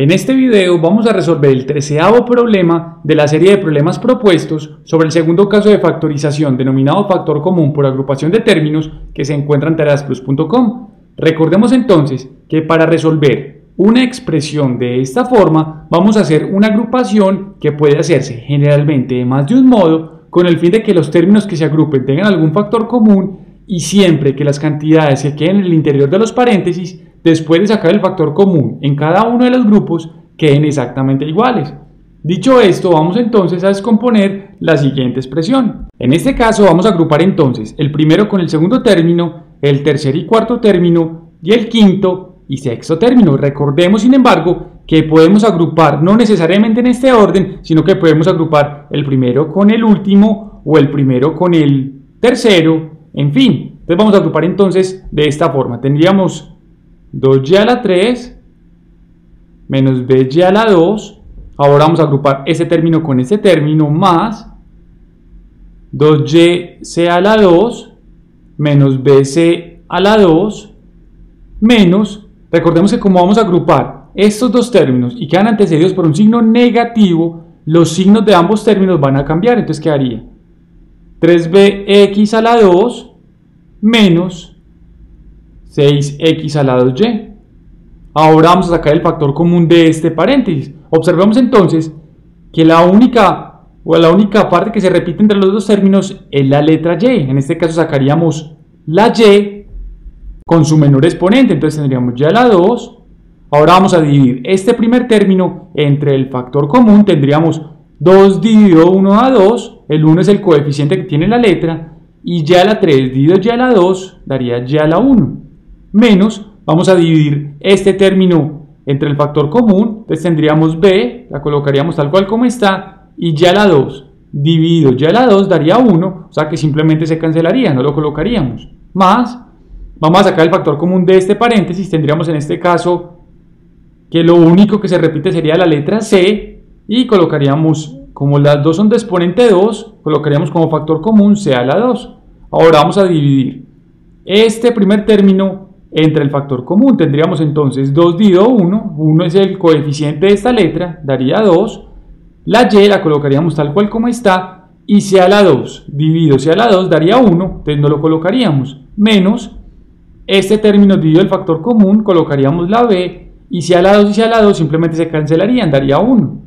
En este video vamos a resolver el treceavo problema de la serie de problemas propuestos sobre el segundo caso de factorización denominado factor común por agrupación de términos que se encuentra en tareasplus.com. Recordemos entonces que para resolver una expresión de esta forma vamos a hacer una agrupación que puede hacerse generalmente de más de un modo con el fin de que los términos que se agrupen tengan algún factor común y siempre que las cantidades se queden en el interior de los paréntesis después de sacar el factor común en cada uno de los grupos, queden exactamente iguales. Dicho esto, vamos entonces a descomponer la siguiente expresión. En este caso vamos a agrupar entonces el primero con el segundo término, el tercer y cuarto término y el quinto y sexto término. Recordemos, sin embargo, que podemos agrupar no necesariamente en este orden, sino que podemos agrupar el primero con el último o el primero con el tercero, en fin. Entonces vamos a agrupar entonces de esta forma. Tendríamos 2y a la 3 menos by a la 2. Ahora vamos a agrupar ese término con ese término más 2yc a la 2 menos bc a la 2 menos, recordemos que como vamos a agrupar estos dos términos y quedan antecedidos por un signo negativo, los signos de ambos términos van a cambiar, entonces quedaría 3bx a la 2 menos 6x a la 2y. Ahora vamos a sacar el factor común de este paréntesis. Observemos entonces que la única o la única parte que se repite entre los dos términos es la letra y. En este caso sacaríamos la y con su menor exponente. Entonces tendríamos y a la 2. Ahora vamos a dividir este primer término entre el factor común. Tendríamos 2 dividido 1 a 2. El 1 es el coeficiente que tiene la letra. Y y a la 3 dividido y a la 2 daría y a la 1 menos, vamos a dividir este término entre el factor común, entonces tendríamos b, la colocaríamos tal cual como está, y ya la 2 dividido ya la 2 daría 1, o sea que simplemente se cancelaría, no lo colocaríamos. Más, vamos a sacar el factor común de este paréntesis, tendríamos en este caso que lo único que se repite sería la letra c, y colocaríamos, como las dos son de exponente 2, colocaríamos como factor común c a la 2. Ahora vamos a dividir este primer término entre el factor común. Tendríamos entonces 2 dividido 1, 1 es el coeficiente de esta letra, daría 2. La y la colocaríamos tal cual como está y c a la 2 dividido c a la 2 daría 1, entonces no lo colocaríamos. Menos este término dividido el factor común, colocaríamos la b y c a la 2 y c a la 2 simplemente se cancelarían, daría 1.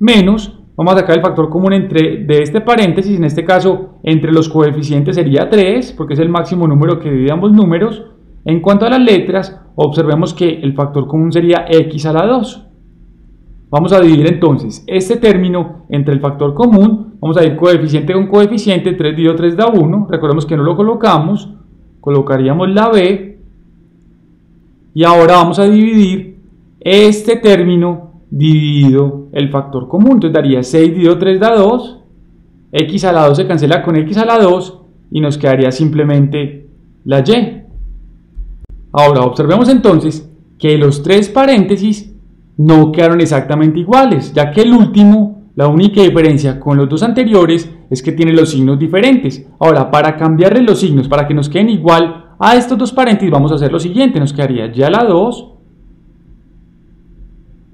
Menos, vamos a sacar el factor común entre, de este paréntesis, en este caso entre los coeficientes sería 3, porque es el máximo número que divide ambos números, en cuanto a las letras, observemos que el factor común sería x a la 2. Vamos a dividir entonces este término entre el factor común, vamos a ir coeficiente con coeficiente, 3 dividido 3 da 1, recordemos que no lo colocamos, colocaríamos la b, y ahora vamos a dividir este término dividido el factor común, entonces daría 6 dividido 3 da 2, x a la 2 se cancela con x a la 2, y nos quedaría simplemente la y. Ahora observemos entonces que los tres paréntesis no quedaron exactamente iguales, ya que el último, la única diferencia con los dos anteriores es que tiene los signos diferentes. Ahora, para cambiarle los signos, para que nos queden igual a estos dos paréntesis, vamos a hacer lo siguiente, nos quedaría y a la 2,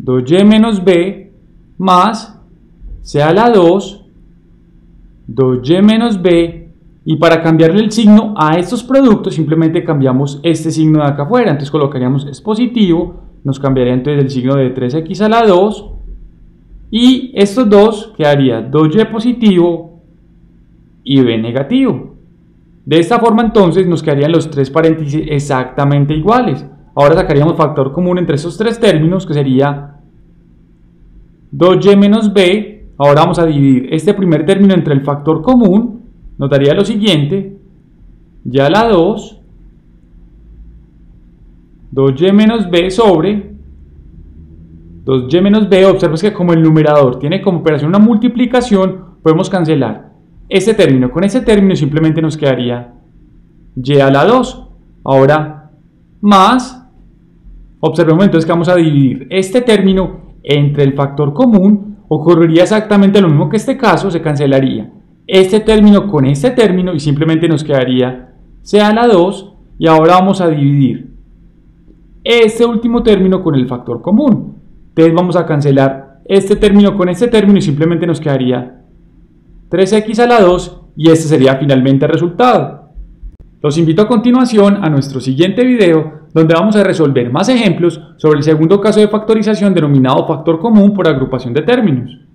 2y menos b, más c a la 2, 2y menos b, y para cambiarle el signo a estos productos simplemente cambiamos este signo de acá afuera. Entonces colocaríamos es positivo, nos cambiaría entonces el signo de 3x a la 2 y estos dos quedaría 2y positivo y b negativo. De esta forma entonces nos quedarían los tres paréntesis exactamente iguales. Ahora sacaríamos factor común entre esos tres términos que sería 2y menos b. Ahora vamos a dividir este primer término entre el factor común notaría lo siguiente, ya la 2, 2y menos b sobre. 2y menos b, observas que como el numerador tiene como operación una multiplicación, podemos cancelar este término. Con ese término simplemente nos quedaría y a la 2. Ahora, más, observemos entonces que vamos a dividir este término entre el factor común, ocurriría exactamente lo mismo que este caso, se cancelaría este término con este término y simplemente nos quedaría c a la 2 y ahora vamos a dividir este último término con el factor común. Entonces vamos a cancelar este término con este término y simplemente nos quedaría 3x a la 2 y este sería finalmente el resultado. Los invito a continuación a nuestro siguiente video donde vamos a resolver más ejemplos sobre el segundo caso de factorización denominado factor común por agrupación de términos.